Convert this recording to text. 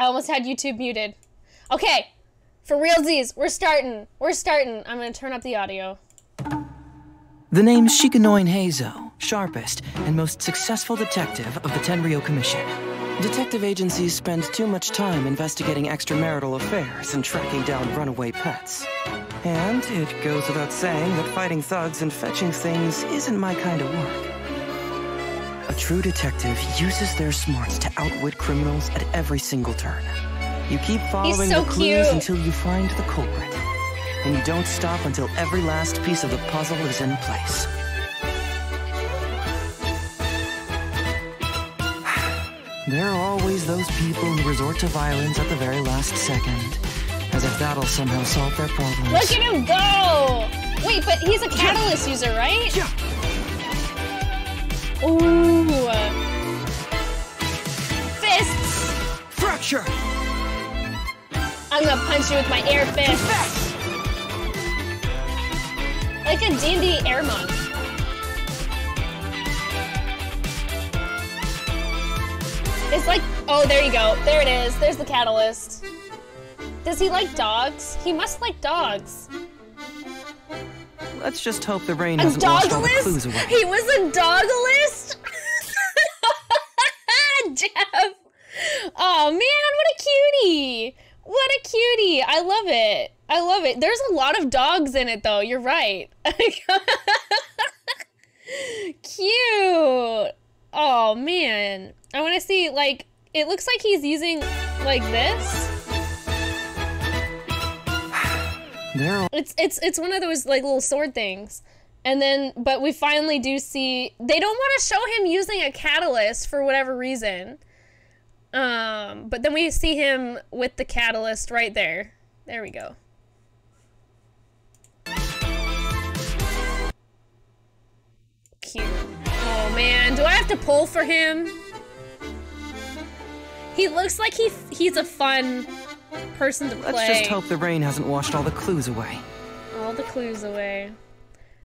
I almost had YouTube muted. Okay, for realsies, we're starting. We're starting. I'm gonna turn up the audio. The name's Shikanoin Heizou, sharpest and most successful detective of the Tenryou Commission. Detective agencies spend too much time investigating extramarital affairs and tracking down runaway pets. And it goes without saying that fighting thugs and fetching things isn't my kind of work. A true detective uses their smarts to outwit criminals at every single turn. You keep following so the clues cute. until you find the culprit. And you don't stop until every last piece of the puzzle is in place. There are always those people who resort to violence at the very last second, as if that'll somehow solve their problems. Look at him go! Wait, but he's a catalyst user, right? Yeah. Ooh. Uh, fists! Fracture! I'm gonna punch you with my air fist. Like a D&D air monk. It's like, oh, there you go. There it is. There's the catalyst. Does he like dogs? He must like dogs. Let's just hope the rain A hasn't wash all the clues away. He was a doglist? Oh man, what a cutie. What a cutie. I love it. I love it. There's a lot of dogs in it though. You're right. Cute. Oh man. I want to see like it looks like he's using like this. There It's it's it's one of those like little sword things. And then but we finally do see they don't want to show him using a catalyst for whatever reason. Um but then we see him with the catalyst right there. There we go. Cute. Oh man, do I have to pull for him? He looks like he he's a fun person to play. Let's just hope the rain hasn't washed all the clues away. All the clues away.